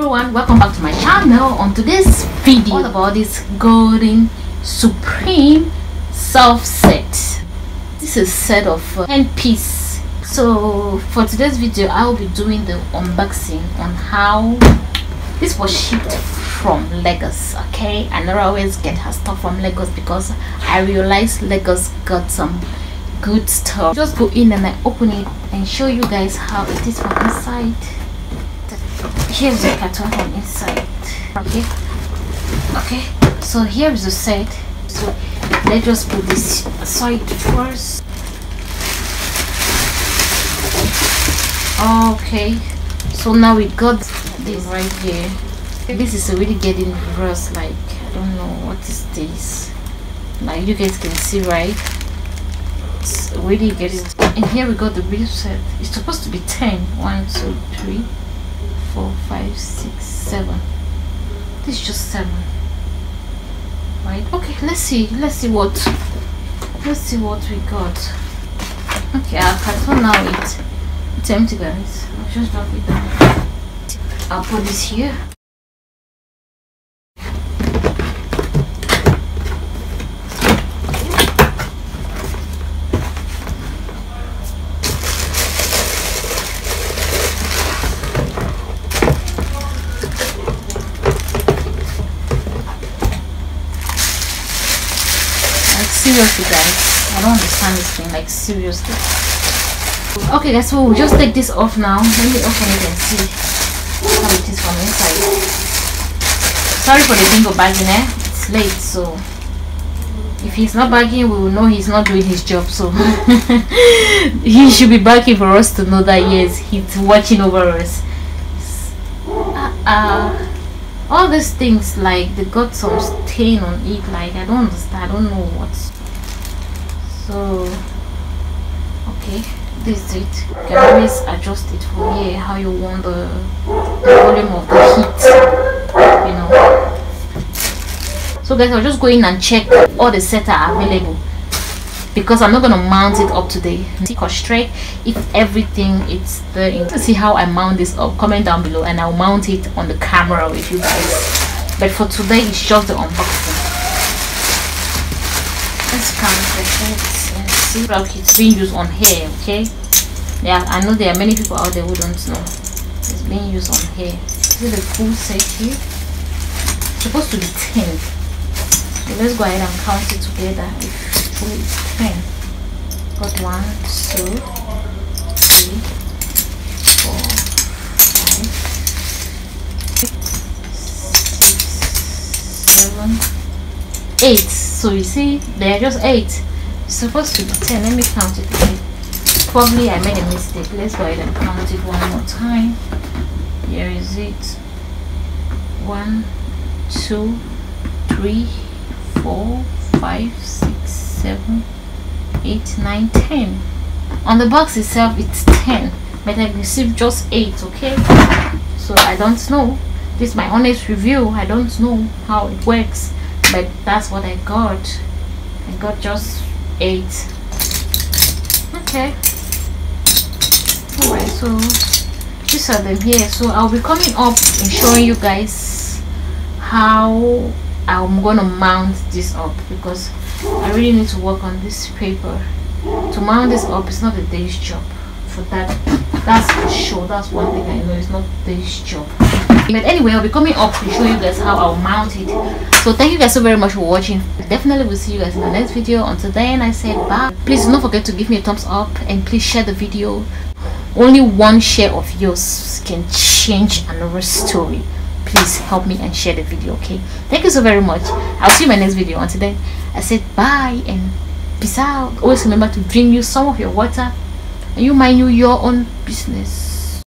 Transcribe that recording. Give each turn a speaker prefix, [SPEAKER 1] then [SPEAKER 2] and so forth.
[SPEAKER 1] everyone welcome back to my channel. On today's video. All about this golden supreme stove set. This is a set of uh, 10 piece so for today's video i will be doing the unboxing on how this was shipped from lagos okay? I never always get her stuff from lagos because i realized lagos got some good stuff. Just go in and i open it and show you guys how it is from inside here's the carton from inside. Okay. Okay. So here's the set. So let's just put this aside first. Okay. So now we got this right here. This is already getting gross like i don't know what is this. Like you guys can see right? It's already getting and here we got the real set. It's supposed to be 10 1 2 3 four five six seven. This is just seven. Right? Okay let's see. Let's see what let's see what we got. Okay our carton now. It's it's empty guys. I'll just drop it down. I'll put this here seriously guys. I don't understand this thing like seriously. Okay guys so we'll just take this off now. Let me open it and see how it is from inside. Sorry for the bingo bagging eh? It's late so if he's not bagging we will know he's not doing his job so he should be bagging for us to know that yes he's watching over us. Uh, uh all these things like they got some stain on it like i don't understand i don't know what so okay this is it. You can always adjust it for here how you want the, the volume of the heat you know. So guys i'll just go in and check all the sets are available because I'm not gonna mount it up today. See straight if everything is there to see how I mount this up. Comment down below and I'll mount it on the camera with you guys. But for today it's just the unboxing let's count the see it's being used on hair okay? Yeah I know there are many people out there who don't know. It's being used on hair. See the full set here? It's supposed to be 10 so let's go ahead and count it together. If is 10 got 1 2 3 4 5 6 7 8 so you see they are just 8 it's supposed to be 10 let me count it. Again probably I made a mistake. Let's go ahead and count it one more time. Here is it. One two three four five six seven eight nine ten. On the box itself it's 10 but i received just 8 okay? So i don't know. This is my honest review. I don't know how it works but that's what i got. I got just 8 okay. Alright so these are them here. So i'll be coming up and showing you guys how i'm gonna mount this up because I really need to work on this paper. To mount this up it's not a day's job. For that that's for sure. That's one thing I know. It's not day's job but anyway I'll be coming up to show you guys how I'll mount it. So thank you guys so very much for watching. Definitely we'll see you guys in the next video. Until then I said bye. Please do not forget to give me a thumbs up and please share the video. Only one share of yours can change another story. Please help me and share the video okay? Thank you so very much. I'll see you in my next video. Until then i said bye and peace out. Always remember to drink you some of your water and you mind you your own business